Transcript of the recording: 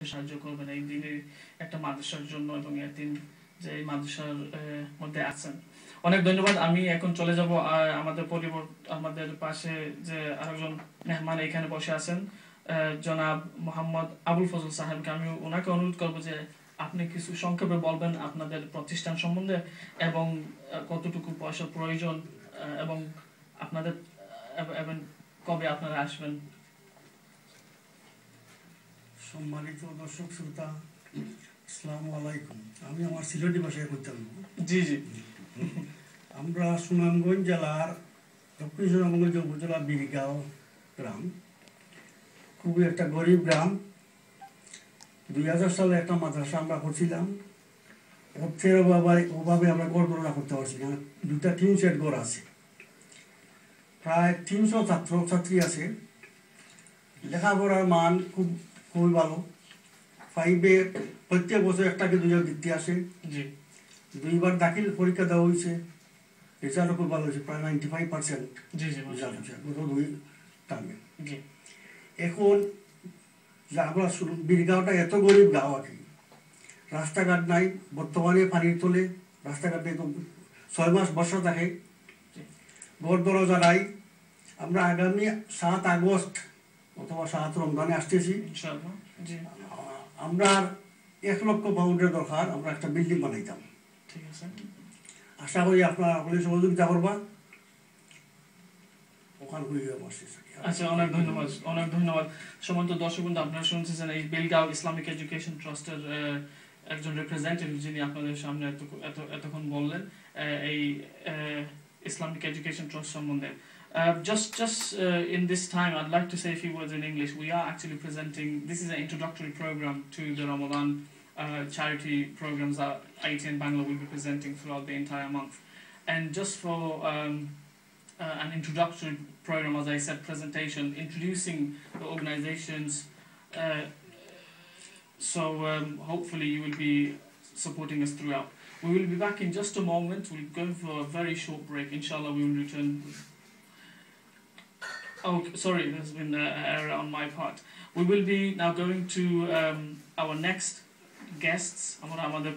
সাহায্য করবেন এই দিনে একটা মাদ্রাসার জন্য এবং এতিম যে এই মাদ্রাসার মধ্যে আছেন। অনেক ধন্যবাদ। আমি এখন চলে যাব আমাদের পরিবার, আমাদের পাশে যে আরেকজন মেহমান এখানে বসে আছেন জনাব মোহাম্মদ আবুল ফজল সাহেবকে আমি ওনাকে অনুরোধ করব যে আপনি কিছু সংক্ষেপে বলবেন আপনাদের প্রতিষ্ঠান সম্বন্ধে এবং কতটুকু পয়সার প্রয়োজন এবং আপনাদের এবং কবে আপনারা আসবেন। সম্মানিত দর্শক শ্রোতা আসসালামু আলাইকুম। আমি আমার সিলেটি ভাষায় করতাম। জি জি। আমরা সুনামগঞ্জ জেলার দক্ষিণ সুনামগঞ্জ উপজেলা বীরগাঁও গ্রাম। খুবই একটা গরিব গ্রাম। দুই হাজার সালে একটা মাদ্রাসা আমরা করছিলাম। অর্থের অভাবে অভাবে আমরা গড়গড়া করতে পারছি না। দুটা টিন সেট ঘর আছে। প্রায় তিনশো ছাত্র ছাত্রী আছে। লেখাপড়ার মান খুব খুবই ভালো। ফাইভে প্রত্যেক বছর একটা কি দুজন বৃত্তি আসে। জি। দুইবার দাখিল পরীক্ষা দেওয়া হয়েছে। রেজাল্টও খুব ভালো হয়েছে প্রায় ninety five percent G G result হয়েছে। গত দুই টার্মে জি। এখন যে আমরা শুরু বীরগাঁওটা এত গরিব গাঁও আর কি। রাস্তাঘাট নাই বর্তমানে পানির তোলে। রাস্তাঘাট নেই ছয় মাস বর্ষা থাকে। ঘর দরজা নাই। আমরা আগামী সাত আগস্ট অথবা সাত রমজানে আসতেছি। আমরা এক লক্ষ পাউন্ডের দরকার আমরা একটা বিল্ডিং বানাইতাম। ঠিক আছে। আশা করি আপনারা আপনি সহযোগিতা করবা। ওখান আচ্ছা অনেক ধন্যবাদ অনেক ধন্যবাদ। সমন্ত দর্শক বন্ধু আপনারা শুনতেছেন এই বেলগাঁও ইসলামিক এডুকেশন ট্রাস্টের একজন রিপ্রেজেন্টেটিভ যিনি আপনাদের সামনে এত এতক্ষণ বললেন এই ইসলামিক এডুকেশন ট্রাস্ট সম্বন্ধে। Uh, just just uh, in this time, I'd like to say a few words in English. We are actually presenting, this is an introductory program to the Ramadan uh, charity programs that ITN Bangalore will be presenting throughout the entire month. And just for um, uh, an introductory program, as I said, presentation, introducing the organizations. Uh, so um, hopefully you will be supporting us throughout. We will be back in just a moment. We'll go for a very short break. Inshallah, we will return. Oh, sorry, there's been an error on my part. We will be now going to um, our next guests. আমরা আমাদের